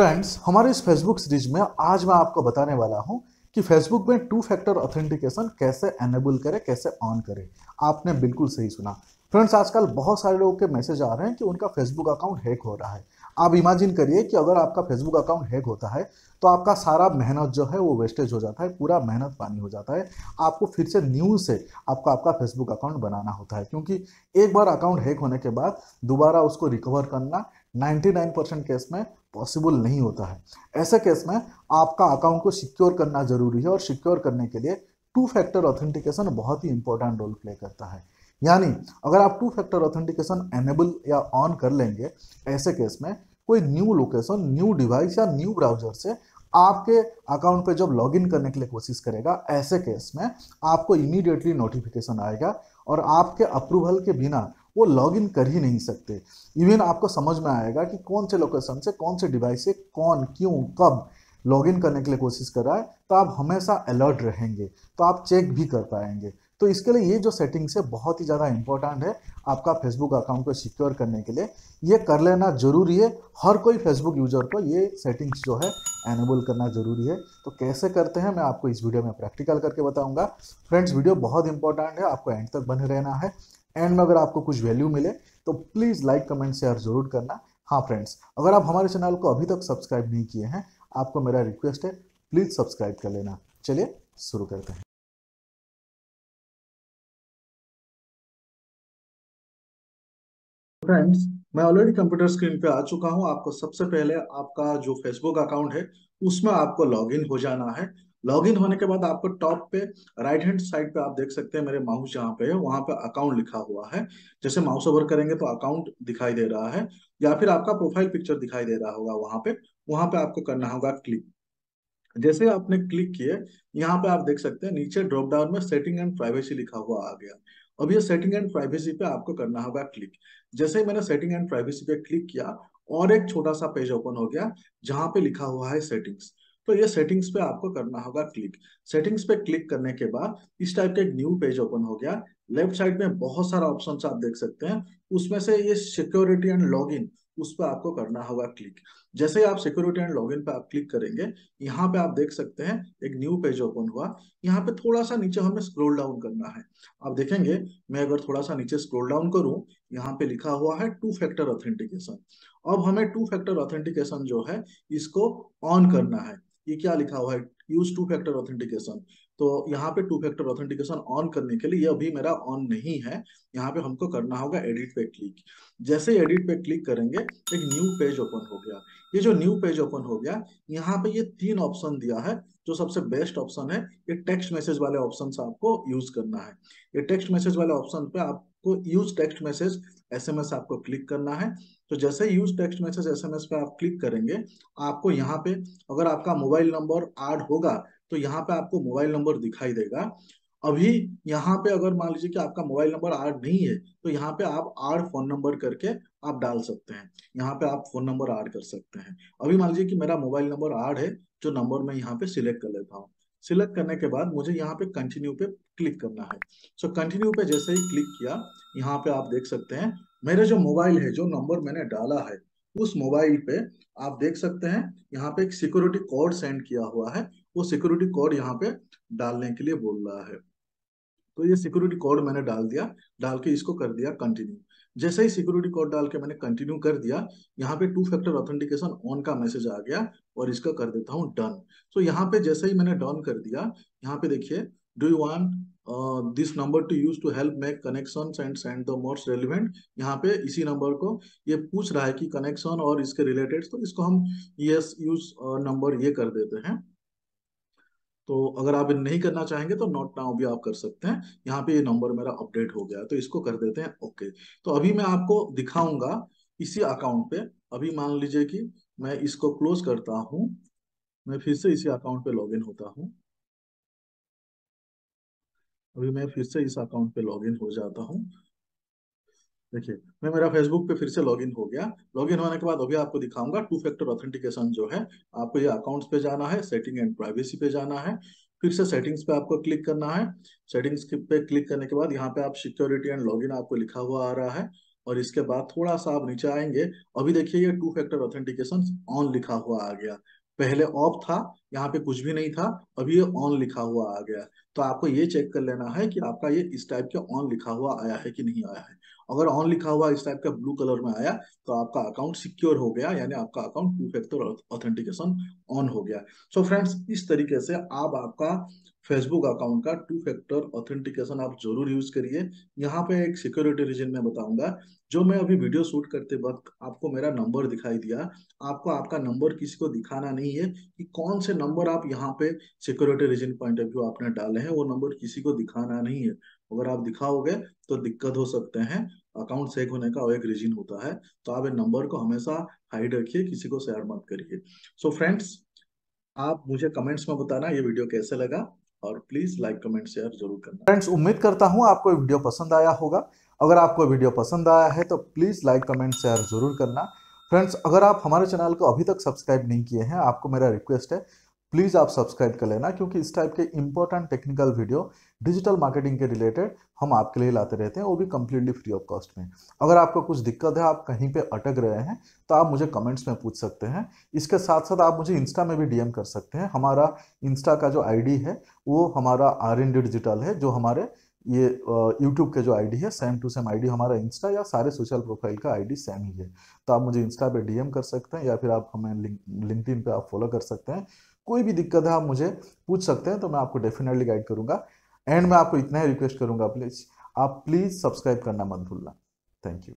Friends हमारे इस Facebook series में आज मैं आपको बताने वाला हूँ कि फेसबुक में टू फैक्टर ऑथेंटिकेशन कैसे एनेबल करें, कैसे ऑन करें। आपने बिल्कुल सही सुना। फ्रेंड्स आजकल बहुत सारे लोगों के मैसेज आ रहे हैं कि उनका फेसबुक अकाउंट हैक हो रहा है। आप इमेजिन करिए कि अगर आपका फेसबुक अकाउंट हैक होता है तो आपका सारा मेहनत जो है वो वेस्टेज हो जाता है, पूरा मेहनत पानी हो जाता है। आपको फिर से न्यू से आपको आपका फेसबुक अकाउंट बनाना होता है, क्योंकि एक बार अकाउंट हैक होने के बाद दोबारा उसको रिकवर करना 99 परसेंट केस में पॉसिबल नहीं होता है। ऐसे केस में आपका अकाउंट को सिक्योर करना ज़रूरी है और सिक्योर करने के लिए टू फैक्टर ऑथेंटिकेशन बहुत ही इंपॉर्टेंट रोल प्ले करता है। यानी अगर आप टू फैक्टर ऑथेंटिकेशन एनेबल या ऑन कर लेंगे, ऐसे केस में कोई न्यू लोकेशन, न्यू डिवाइस या न्यू ब्राउज़र से आपके अकाउंट पे जब लॉगिन करने के लिए कोशिश करेगा, ऐसे केस में आपको इमीडिएटली नोटिफिकेशन आएगा और आपके अप्रूवल के बिना वो लॉगिन कर ही नहीं सकते। इवन आपको समझ में आएगा कि कौन से लोकेशन से, कौन से डिवाइस से, कौन, क्यों, कब लॉगिन करने के लिए कोशिश कर रहा है तो आप हमेशा अलर्ट रहेंगे तो आप चेक भी कर पाएँगे। तो इसके लिए ये जो सेटिंग्स है, बहुत ही ज़्यादा इंपॉर्टेंट है आपका फेसबुक अकाउंट को सिक्योर करने के लिए। ये कर लेना ज़रूरी है। हर कोई फेसबुक यूज़र को ये सेटिंग्स जो है एनेबल करना ज़रूरी है। तो कैसे करते हैं, मैं आपको इस वीडियो में प्रैक्टिकल करके बताऊँगा। फ्रेंड्स वीडियो बहुत इंपॉर्टेंट है। आपको एंड तक बने रहना है। एंड में अगर आपको कुछ वैल्यू मिले तो प्लीज़ लाइक कमेंट शेयर ज़रूर करना। हाँ फ्रेंड्स अगर आप हमारे चैनल को अभी तक सब्सक्राइब नहीं किए हैं, आपको मेरा रिक्वेस्ट है प्लीज़ सब्सक्राइब कर लेना। चलिए, शुरू करते हैं। फ्रेंड्स मैं ऑलरेडी कंप्यूटर स्क्रीन पे आ चुका हूँ। आपको सबसे पहले आपका जो फेसबुक अकाउंट है, उसमें आपको लॉगिन हो जाना है। लॉगिन होने के बाद आपको टॉप पे राइट हैंड साइड पे आप देख सकते हैं मेरे माउस जहाँ पे है, वहाँ पे अकाउंट लिखा हुआ है। जैसे माउस ओवर करेंगे तो अकाउंट दिखाई दे रहा है, या फिर आपका प्रोफ़ाइल पिक्चर दिखाई दे रहा होगा वहाँ पे वहाँ पे आपको करना होगा क्लिक जैसे आपने क्लिक किए यहाँ पे आप देख सकते हैं नीचे ड्रॉप डाउन में सेटिंग एंड प्राइवेसी लिखा हुआ आ गया। अब ये सेटिंग एंड प्राइवेसी पे आपको करना होगा क्लिक जैसे ही मैंने सेटिंग एंड प्राइवेसी पे क्लिक किया, और एक छोटा सा पेज ओपन हो गया, जहाँ पे लिखा हुआ है सेटिंग्स तो ये सेटिंग्स पे आपको करना होगा क्लिक सेटिंग्स पे क्लिक करने के बाद इस टाइप का एक न्यू पेज ओपन हो गया. लेफ़्ट साइड में बहुत सारा ऑप्शन आप देख सकते हैं. उसमें से ये सिक्योरिटी एंड लॉगिन उस पर आपको करना होगा क्लिक जैसे ही आप सिक्योरिटी एंड लॉगिन पे आप क्लिक करेंगे, यहाँ पे आप देख सकते हैं एक न्यू पेज ओपन हुआ. यहाँ पे थोड़ा सा नीचे हमें स्क्रॉल डाउन करना है. आप देखेंगे, मैं अगर थोड़ा सा नीचे स्क्रॉल डाउन करूँ, यहाँ पे लिखा हुआ है टू फैक्टर ऑथेंटिकेशन अब हमें टू फैक्टर ऑथेंटिकेशन जो है, इसको ऑन करना है. ये क्या लिखा हुआ है? यूज़ टू फैक्टर ऑथेंटिकेशन तो यहाँ पे टू फैक्टर ऑथेंटिकेशन ऑन करने के लिए ये अभी मेरा ऑन नहीं है। यहाँ पे हमको करना होगा एडिट पे क्लिक जैसे एडिट पे क्लिक करेंगे, एक न्यू पेज ओपन हो गया। ये जो न्यू पेज ओपन हो गया, यहाँ पे ये तीन ऑप्शन दिया है, जो सबसे बेस्ट ऑप्शन है। ये टेक्स्ट मैसेज वाले ऑप्शन आपको यूज़ करना है। ये टेक्स्ट मैसेज वाले ऑप्शन पे आपको यूज़ टेक्स्ट मैसेज एसएमएस आपको क्लिक करना है। तो जैसे यूज़ टेक्स्ट मैसेज एसएमएस पे आप क्लिक करेंगे, आपको यहाँ पे अगर आपका मोबाइल नंबर ऐड होगा तो यहाँ पे आपको मोबाइल नंबर दिखाई देगा। अभी यहाँ पे अगर मान लीजिए कि आपका मोबाइल नंबर ऐड नहीं है तो यहाँ पे आप आड फ़ोन नंबर करके आप डाल सकते हैं। यहाँ पे आप फ़ोन नंबर ऐड कर सकते हैं। अभी मान लीजिए कि मेरा मोबाइल नंबर ऐड है जो नंबर मैं यहाँ पे सिलेक्ट कर लेता हूँ। सिलेक्ट करने के बाद मुझे यहाँ पे कंटिन्यू पे क्लिक करना है। सो so, कंटिन्यू पे जैसे ही क्लिक किया यहाँ पे आप देख सकते हैं मेरे जो मोबाइल है जो नंबर मैंने डाला है उस मोबाइल पे आप देख सकते हैं यहाँ पे एक सिक्योरिटी कोड सेंड किया हुआ है वो सिक्योरिटी कोड यहाँ पे डालने के लिए बोल रहा है। तो ये सिक्योरिटी कोड मैंने डाल दिया डाल के इसको कर दिया कंटिन्यू जैसे ही सिक्योरिटी कोड डाल के मैंने कंटिन्यू कर दिया, यहाँ पे टू फैक्टर ऑथेंटिकेशन ऑन का मैसेज आ गया और इसका कर देता हूँ डन तो यहाँ पे जैसे ही मैंने डन कर दिया, यहाँ पे देखिए do you want this number to use to help make connection and send the most relevant यहाँ पे इसी नंबर को ये पूछ रहा है कि कनेक्शन और इसके रिलेटेड तो इसको हम यस यूज़ नंबर ये कर देते हैं। तो अगर आप नहीं करना चाहेंगे तो नोट नाउ भी आप कर सकते हैं। यहाँ पे ये नंबर मेरा अपडेट हो गया तो इसको कर देते हैं ओके तो अभी मैं आपको दिखाऊँगा इसी अकाउंट पे। अभी मान लीजिए कि मैं इसको क्लोज करता हूँ, मैं फिर से इसी अकाउंट पे लॉगिन होता हूँ। अभी मैं फिर से इस अकाउंट पे लॉगिन हो जाता हूँ। देखिए, मैं मेरा फेसबुक पे फिर से लॉगिन हो गया। लॉगिन होने के बाद अभी आपको दिखाऊँगा टू फैक्टर ऑथेंटिकेशन जो है। आपको ये अकाउंट्स पे जाना है सेटिंग एंड प्राइवेसी पे जाना है। फिर से सेटिंग्स पे आपको क्लिक करना है। सेटिंग्स पे क्लिक करने के बाद यहाँ पे आप सिक्योरिटी एंड लॉगिन आपको लिखा हुआ आ रहा है और इसके बाद थोड़ा सा आप नीचे आएँगे। अभी देखिए ये टू फैक्टर ऑथेंटिकेशन ऑन लिखा हुआ आ गया। पहले ऑफ़ था, यहाँ पे कुछ भी नहीं था, अभी ये ऑन लिखा हुआ आ गया। तो आपको ये चेक कर लेना है कि आपका ये इस टाइप के ऑन लिखा हुआ आया है कि नहीं आया है। अगर ऑन लिखा हुआ इस टाइप का ब्लू कलर में आया तो आपका अकाउंट सिक्योर हो गया, यानी आपका account two factor authentication on हो गया। सो so फ्रेंड्स इस तरीके से आप आपका फेसबुक अकाउंट का टू फैक्टर ऑथेंटिकेशन आप ज़रूर यूज़ करिए। यहाँ पे एक सिक्योरिटी रीजन में बताऊँगा। जो मैं अभी वीडियो शूट करते वक्त आपको मेरा नंबर दिखाई दिया, आपको आपका नंबर किसी को दिखाना नहीं है कि कौन से नंबर आप यहाँ पे security reason point of view आपने डाले हैं, वो नंबर किसी को दिखाना नहीं है। अगर आप दिखाओगे तो दिक्कत हो सकते हैं। अकाउंट सेक होने का एक रीजन होता है। तो आप इन नंबर को हमेशा हाइड रखिए, किसी को शेयर मत करिए। सो फ्रेंड्स आप मुझे कमेंट्स में बताना ये वीडियो कैसे लगा और प्लीज़ लाइक, कमेंट, शेयर ज़रूर करना। फ्रेंड्स उम्मीद करता हूँ आपको वीडियो पसंद आया होगा। अगर आपको वीडियो पसंद आया है तो प्लीज़ लाइक, कमेंट, शेयर ज़रूर करना। फ्रेंड्स अगर आप हमारे चैनल को अभी तक सब्सक्राइब नहीं किए हैं, आपको मेरा रिक्वेस्ट है प्लीज़ आप सब्सक्राइब कर लेना क्योंकि इस टाइप के important technical video digital marketing के रिलेटेड हम आपके लिए लाते रहते हैं, वो भी कम्प्लीटली फ्री ऑफ़ कॉस्ट में। अगर आपको कुछ दिक्कत है, आप कहीं पे अटक रहे हैं तो आप मुझे कमेंट्स में पूछ सकते हैं। इसके साथ साथ आप मुझे इंस्टा में भी डीएम कर सकते हैं। हमारा इंस्टा का जो आईडी है, वो हमारा आर डिजिटल है, जो हमारे ये यूट्यूब के जो आईडी है सेम टू सेम आईडी हमारा इंस्टा या सारे सोशल प्रोफ़ाइल का आईडी सेम ही है। तो आप मुझे इंस्टा पे डीएम कर सकते हैं या फिर आप हमें लिंक लिंक्डइन पे आप फॉलो कर सकते हैं। कोई भी दिक्कत है, आप मुझे पूछ सकते हैं तो मैं आपको डेफिनेटली गाइड करूँगा। एंड मैं आपको इतना ही रिक्वेस्ट करूँगा प्लीज़ आप प्लीज़ सब्सक्राइब करना मत भूलना। Thank you